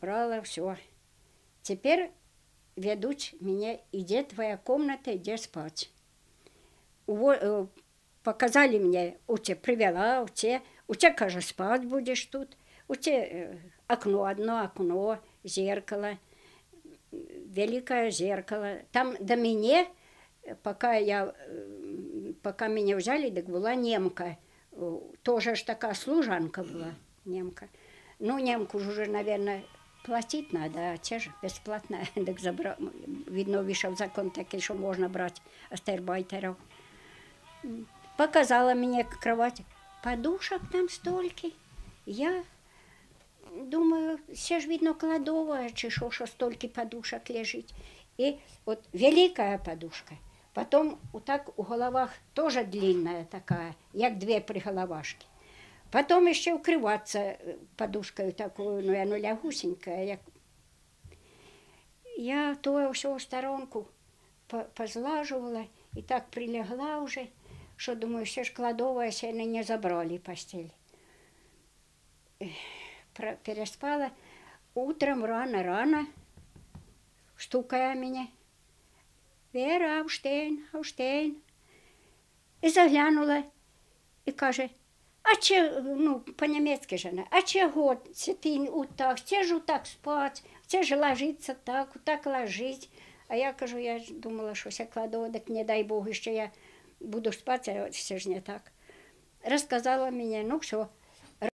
Брала все. Теперь ведут меня, иди твоя комната, иди спать. Уво, э, показали мне, у тебя привела, у тебя, у тебя, каже, спать будешь тут. У тебя э, окно, одно окно, зеркало, великое зеркало. Там до меня, пока я, э, пока меня взяли, так была немка. Тоже ж такая служанка была, немка. Ну, немку уже, наверное, платить надо, а те ж бесплатно. Так забра... Видно, вышел закон такой, что можно брать астербайтеров. Показала мне кровать. Подушек там столько. Я думаю, все ж видно кладовая, чи що, що стільки подушок лежить. И вот великая подушка. Потом вот так у головах тоже длинная такая, як две приголовашки. Потом еще укрываться э, подушкой такую, ну, оно лягусенькая. Як... Я то все в сторонку позлаживала и так прилегла уже, что думаю, все ж кладовая, они не забрали постель. Переспала. Утром рано-рано стукая меня. Вера, Авштейн, Авштейн. І заглянула і каже, а че, ну, по-німецьки ж вона, а чого це ти отак, це ж отак спать, це ж ложиться так, отак ложить. А я кажу, я думала, що я кладу, так не дай Бог, що я буду спати, а це ж не так. Розказала мені, ну все,